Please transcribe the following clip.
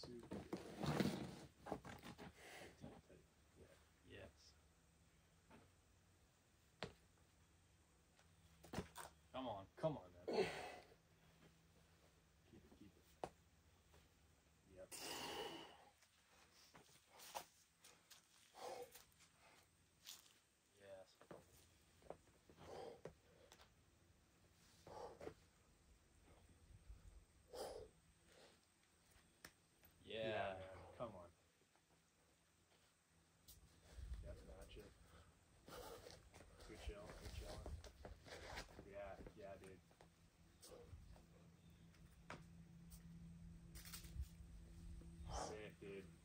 soup. did